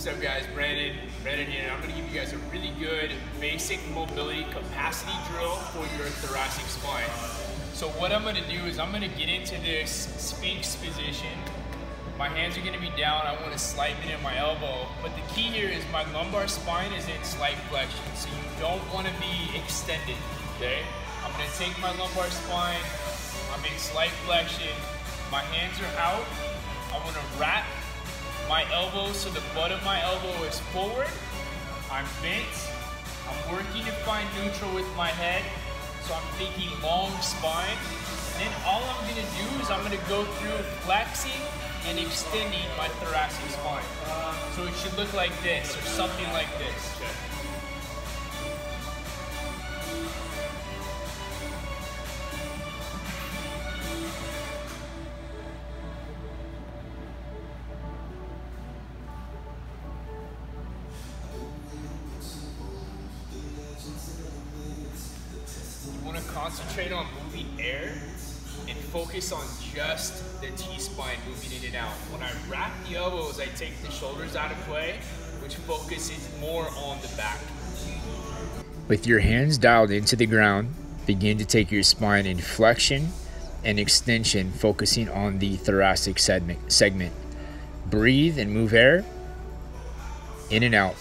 What's up guys, Brandon, Brandon here, and I'm gonna give you guys a really good basic mobility capacity drill for your thoracic spine. So what I'm gonna do is I'm gonna get into this Sphinx position. My hands are gonna be down, I wanna it in my elbow, but the key here is my lumbar spine is in slight flexion, so you don't wanna be extended, okay? I'm gonna take my lumbar spine, I'm in slight flexion, my hands are out, I wanna wrap my elbow so the butt of my elbow is forward. I'm bent. I'm working to find neutral with my head. So I'm thinking long spine. And then all I'm gonna do is I'm gonna go through flexing and extending my thoracic spine. So it should look like this or something like this. Concentrate on moving air and focus on just the T-spine moving in and out. When I wrap the elbows, I take the shoulders out of play, which focuses more on the back. With your hands dialed into the ground, begin to take your spine in flexion and extension, focusing on the thoracic segment. segment. Breathe and move air in and out.